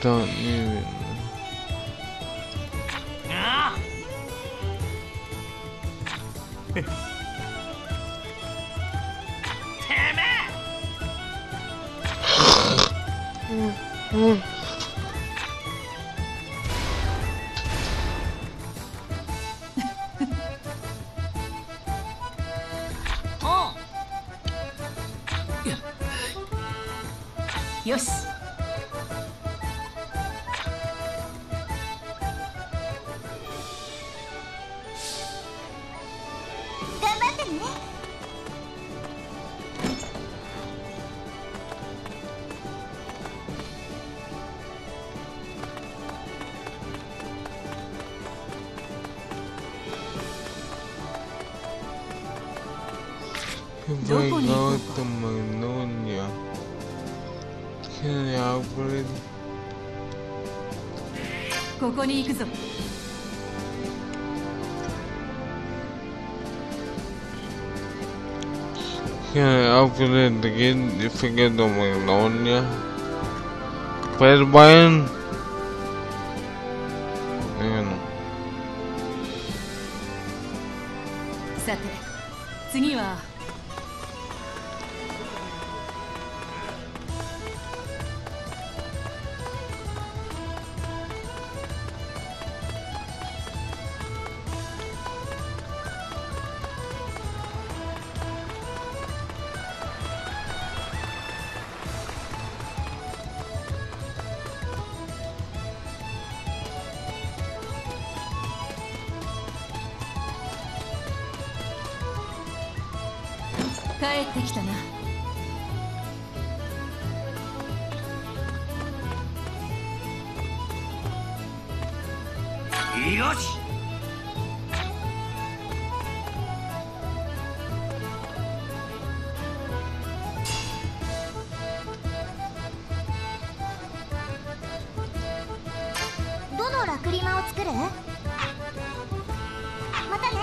don't you? If Đâu I có go nhiều to Magnolia, can I upgrade? ここに行くぞ Can I upgrade again if I get to Magnolia? Fairbairn? よし。どのラクリマを作る？またね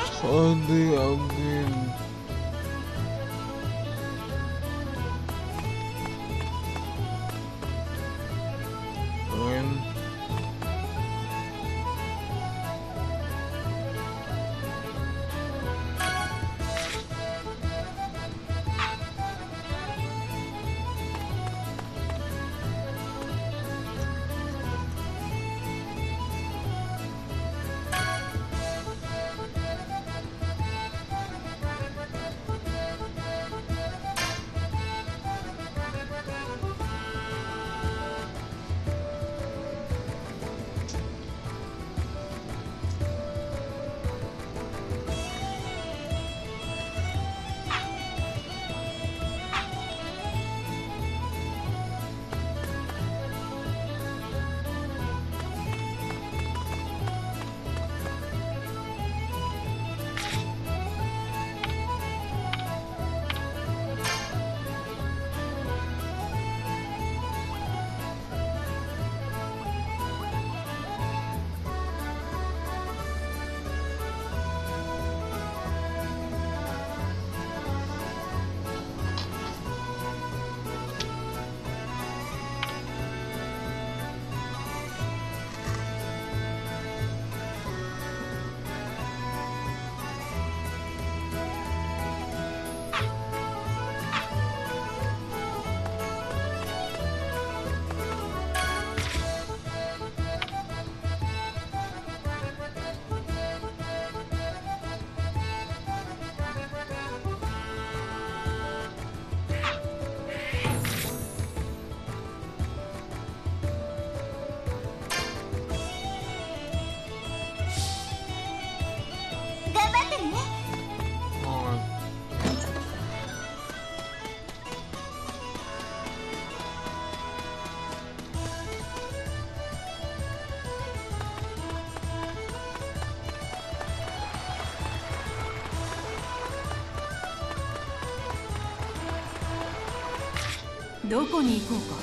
どこに行こうか？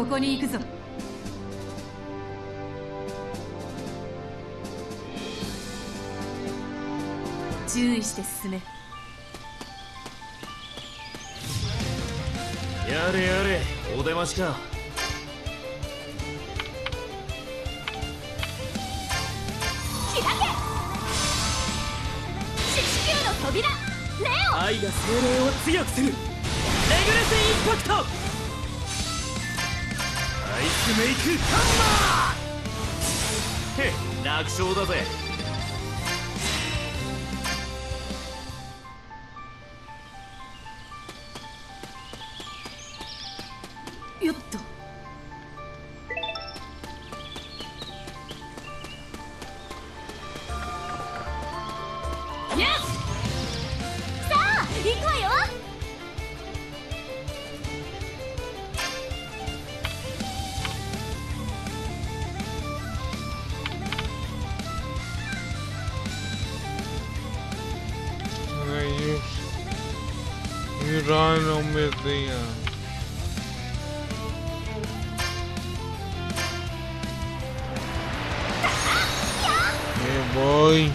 ここに行くぞ。注意して進め。やれやれお出ましか。開け！球の扉レオ！愛が精霊を強くする。グインパクト。アイスメイクハンマー。へ楽勝だぜ Jogaram medinha. Que boi.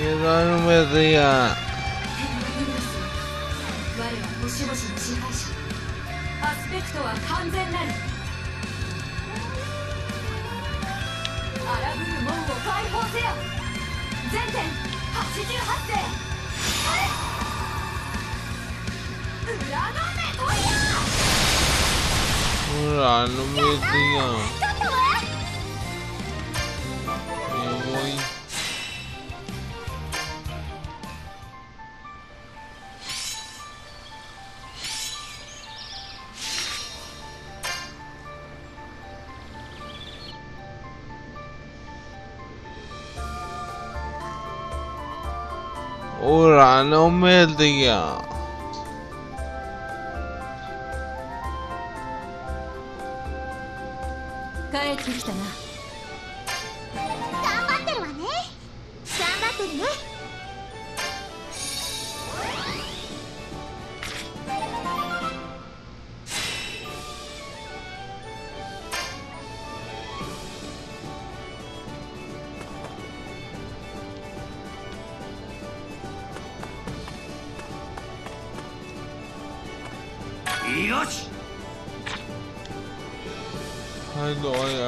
Llegaron medinha. とは完全な荒ぶる門を解放せよ。全点88の目と然。Ah, no me digas. going.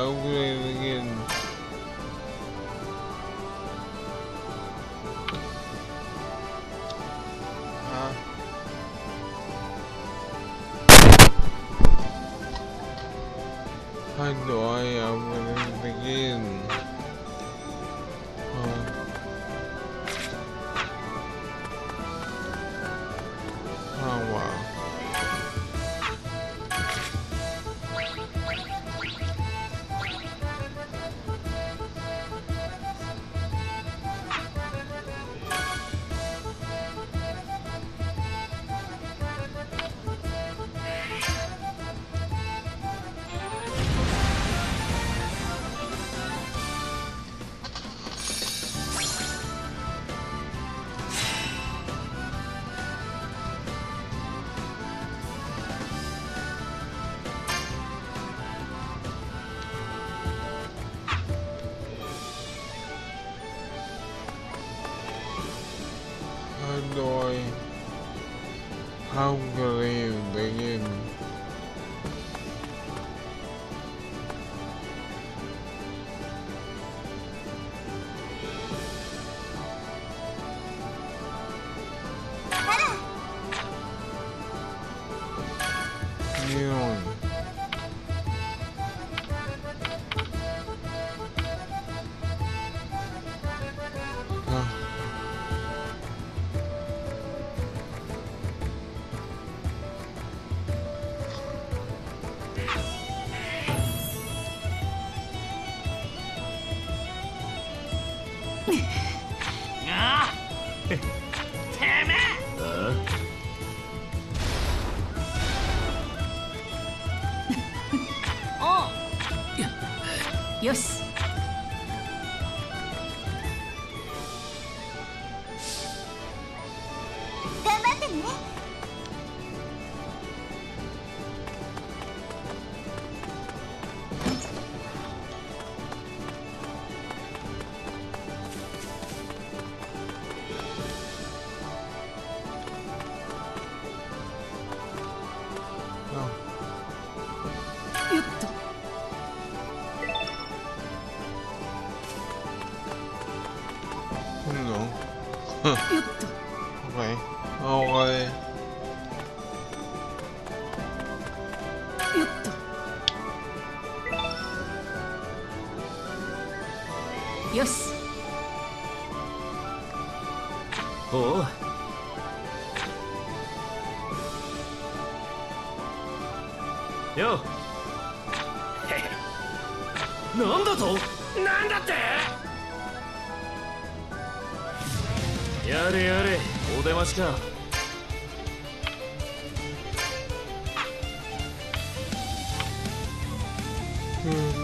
よし。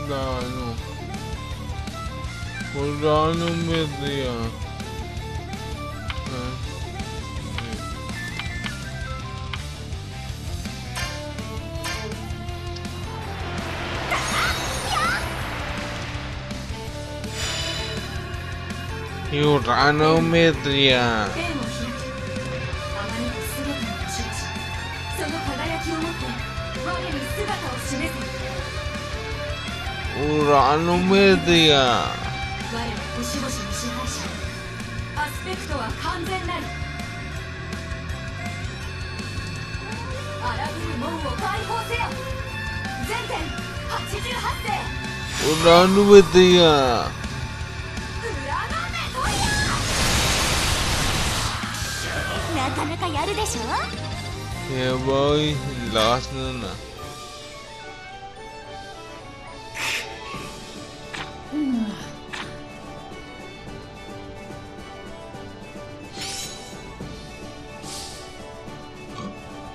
うんだあのこれあせユラノメディア。我は星々の支配者。アスペクトは完全なり荒ぶる門を解放せよ。全天88世。ユラノメディア。なかなかやるでしょ Ya boy, lakas na na.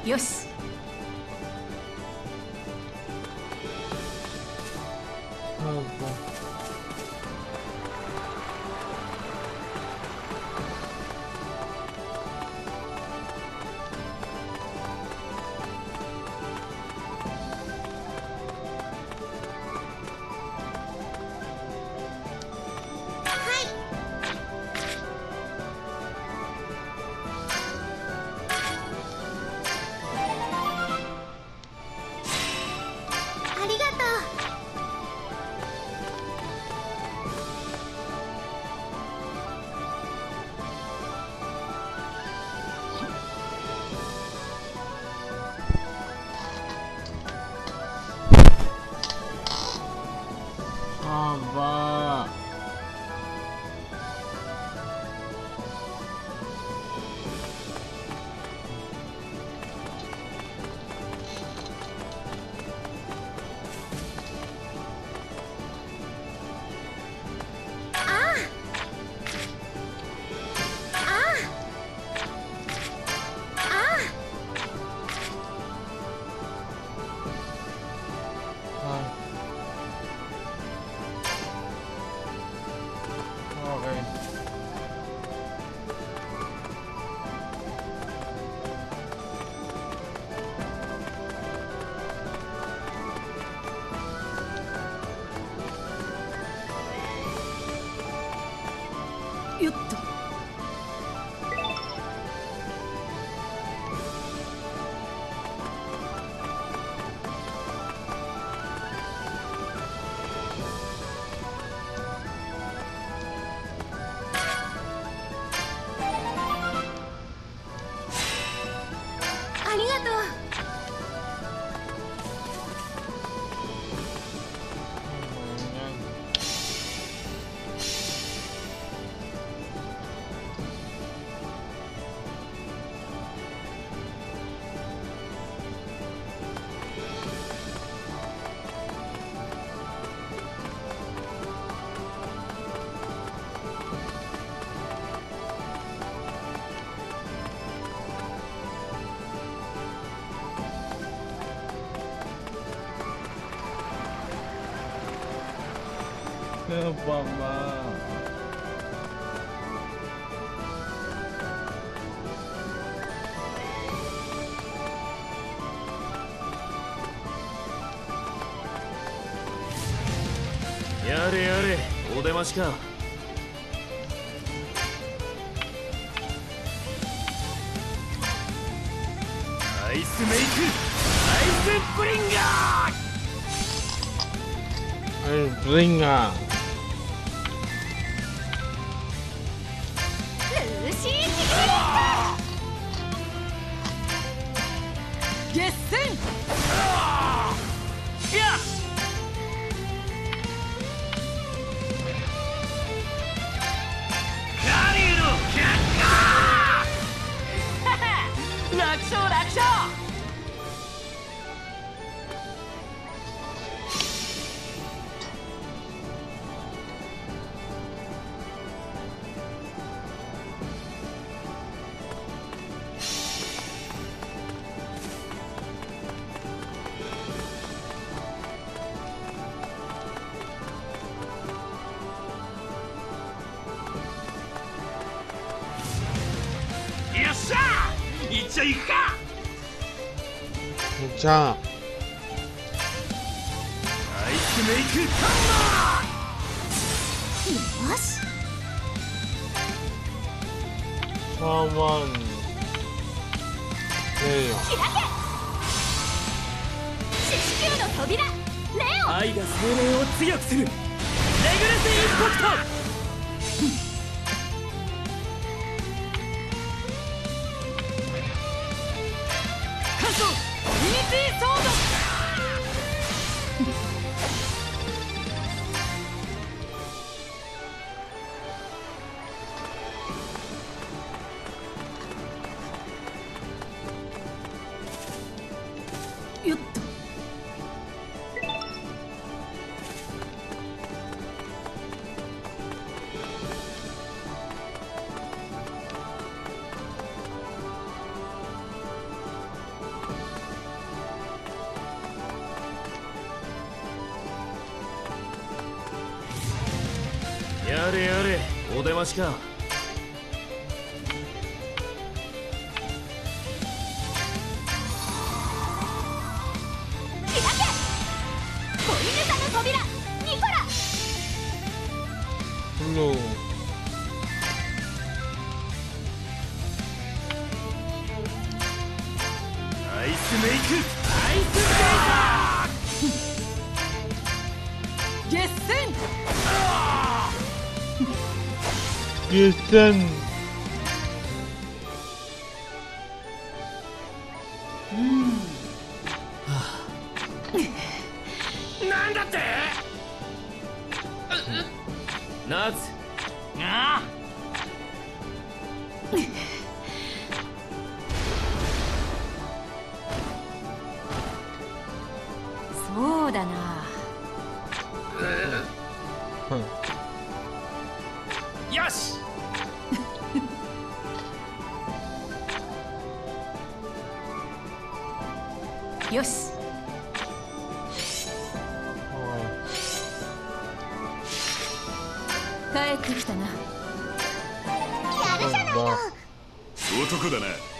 よし。Apa, Ma? やれやれお出ましかアイスメイクアイスブリンガー Ay, bringa. ルーシー一応行くかじゃあアイスメイクカンマよし。サーマン。レイ開け四球の扉。レオ愛が精霊を強くする。レグルスインパクト。お出ましか。開け。小犬座の扉。ニコラ。Houston. 男だな。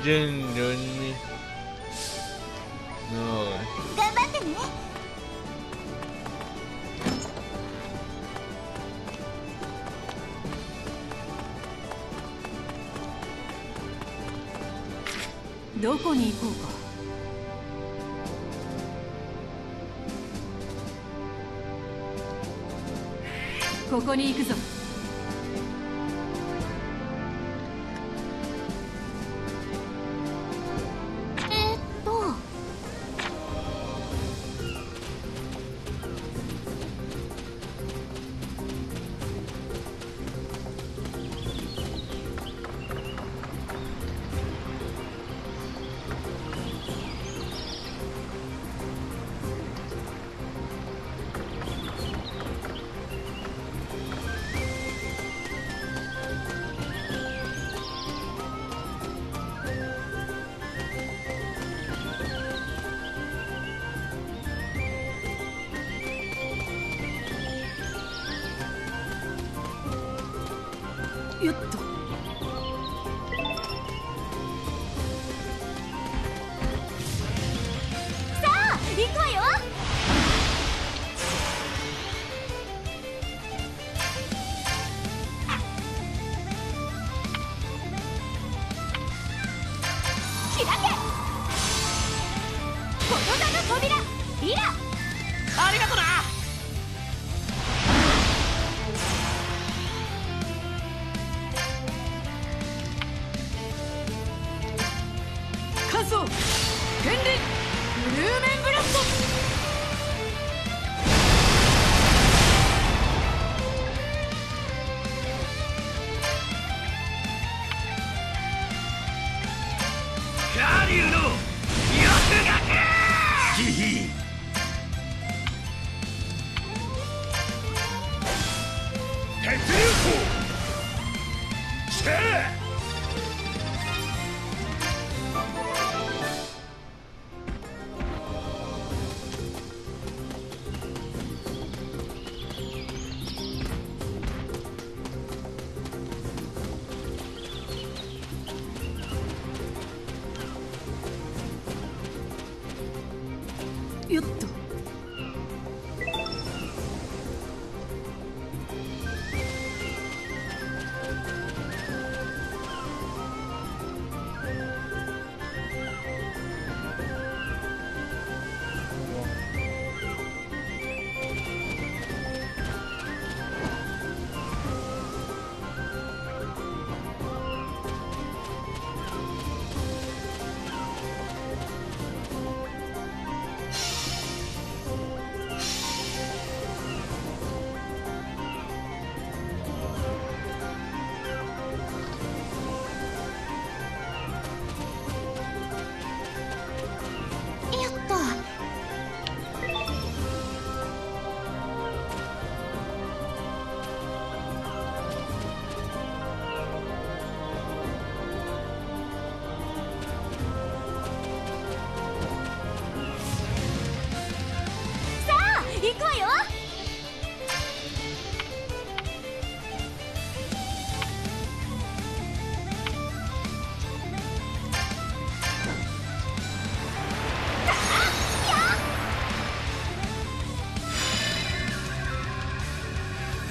Mira Jen Johnny. No, 頑張ってね。どこに行こうか。ここに行くぞ。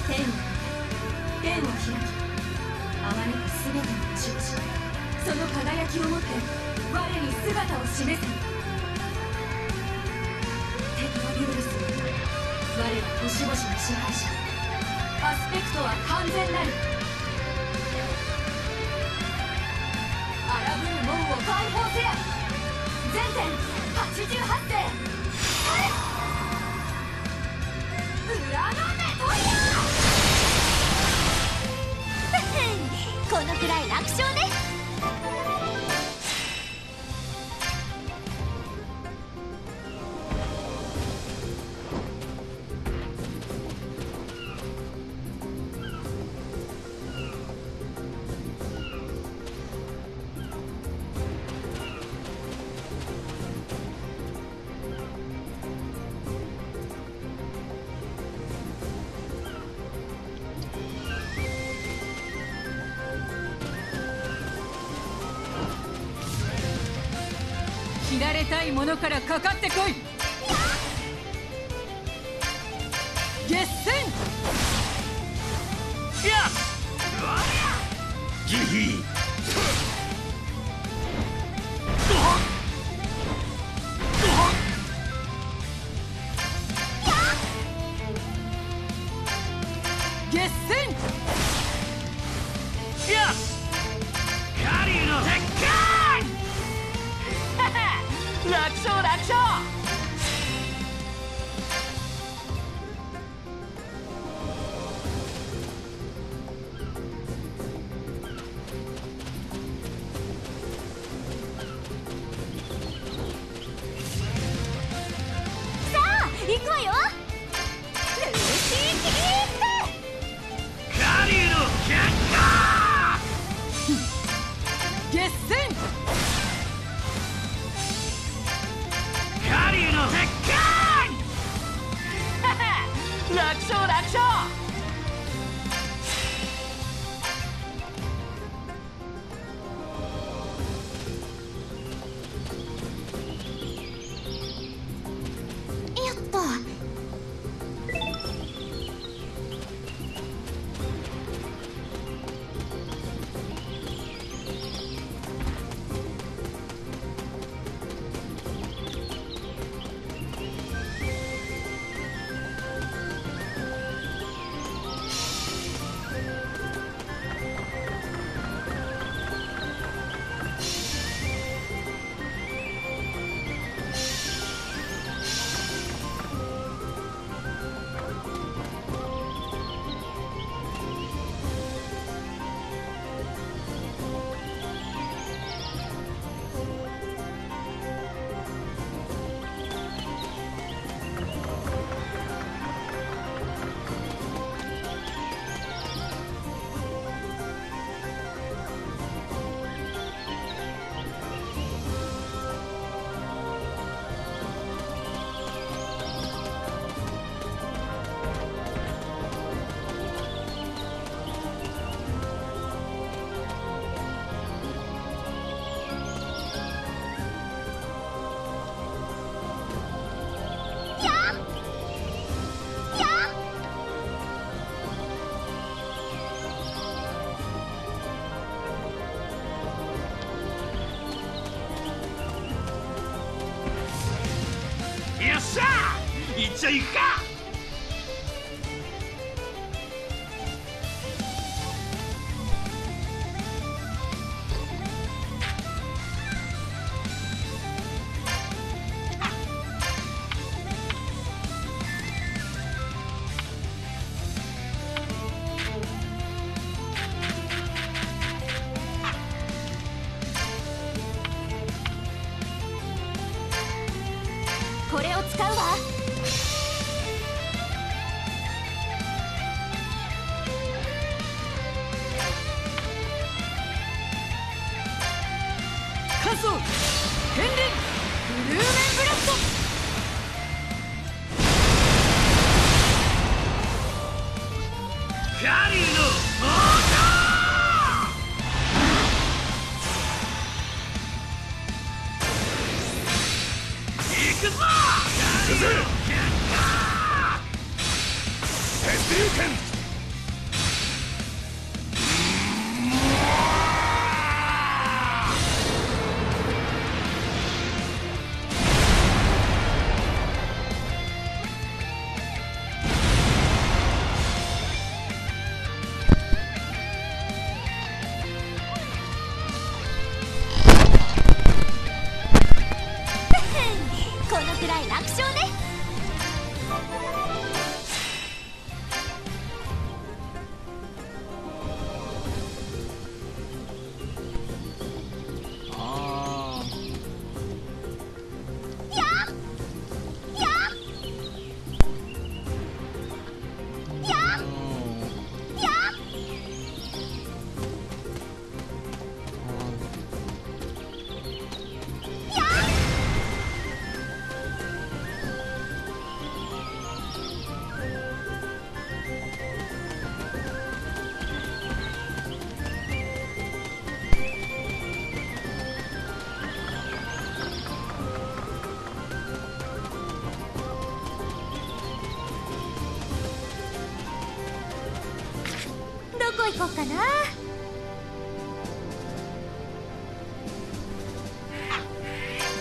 天を天を開きあまねくすべての中心その輝きをもって我に姿を示せテトラビウルス我は星々の支配者アスペクトは完全なり荒ぶる門を解放せや全天88世裏のこのくらい楽勝ね。Yee-hee! 行っちゃいか！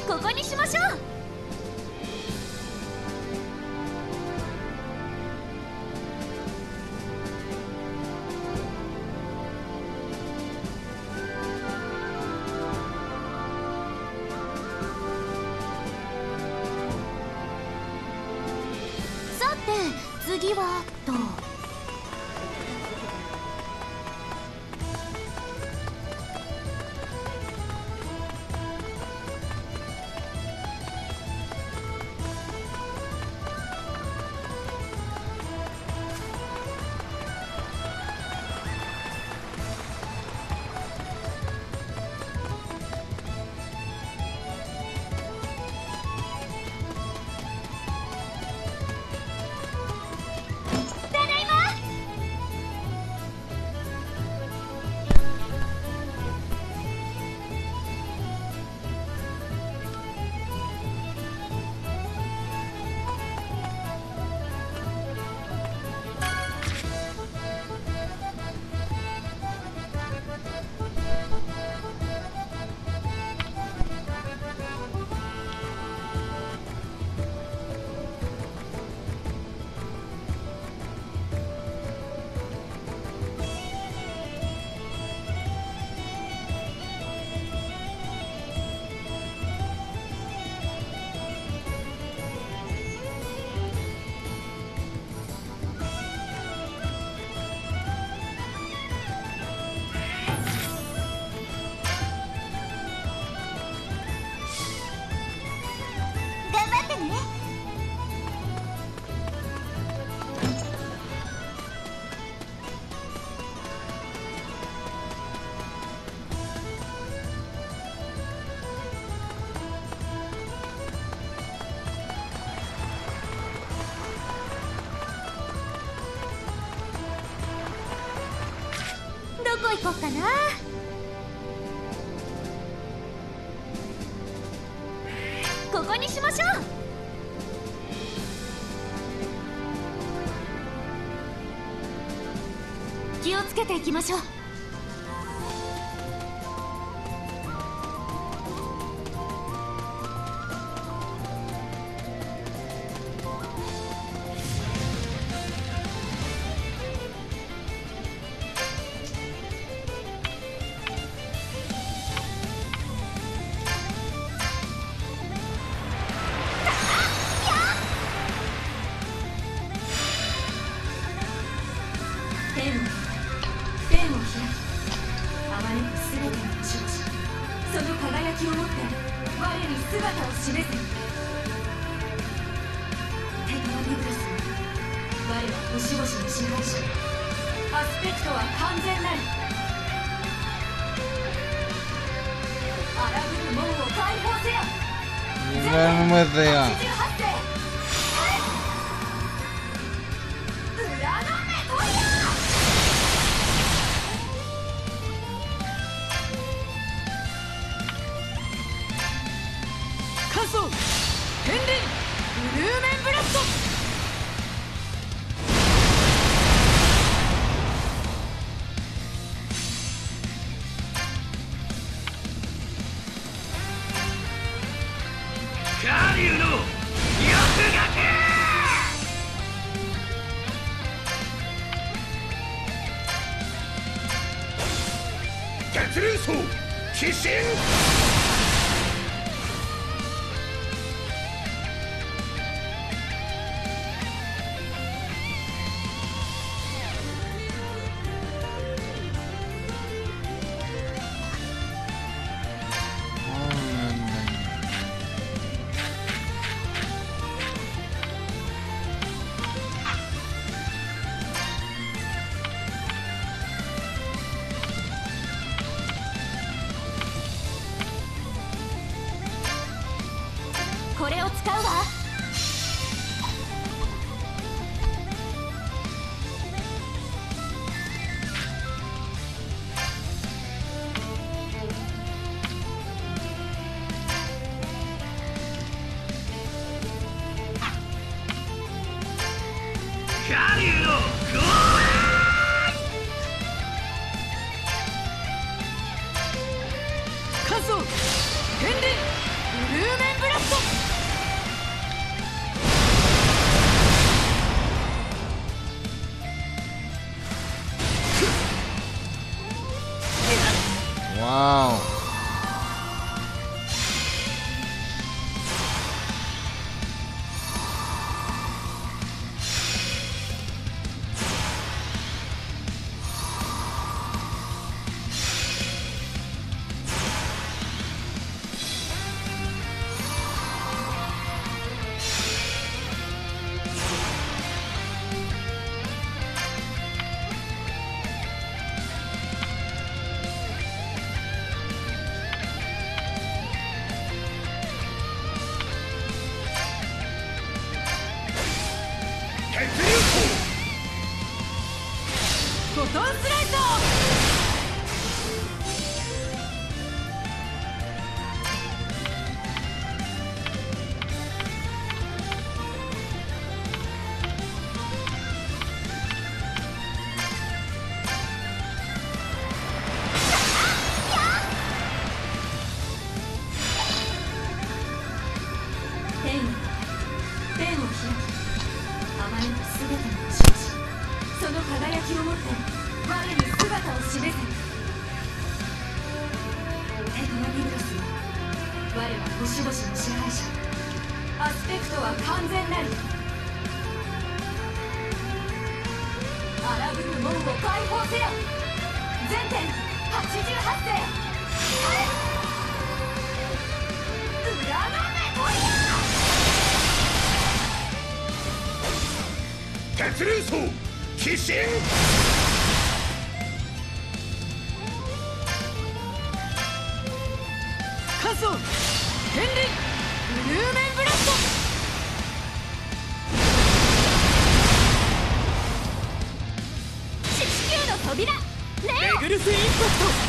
ここにしましょう。な連想鬼神の輝きをもって我に姿を示せテトナビブロスよ我は星々の支配者アスペクトは完全なり荒ぶる門を解放せよ全天88世裏の目とり鉄竜層鬼神カソ片鱗ブルーメンブラスト四地球の扉。レオレグルスインパクト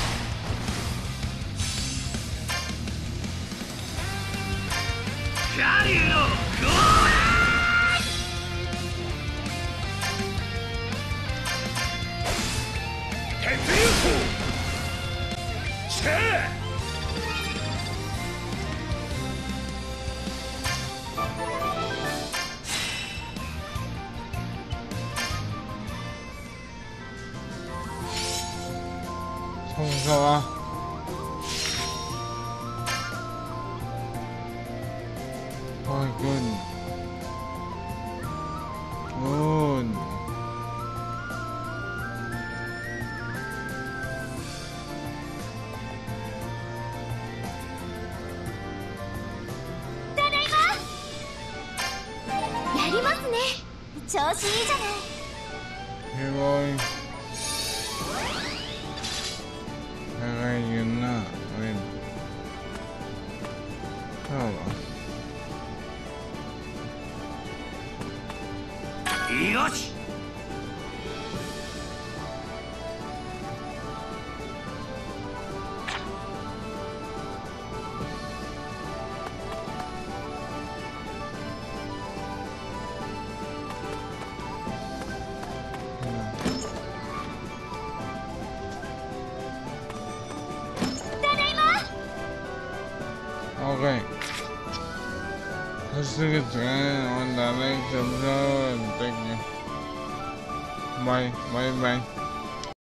そうかおい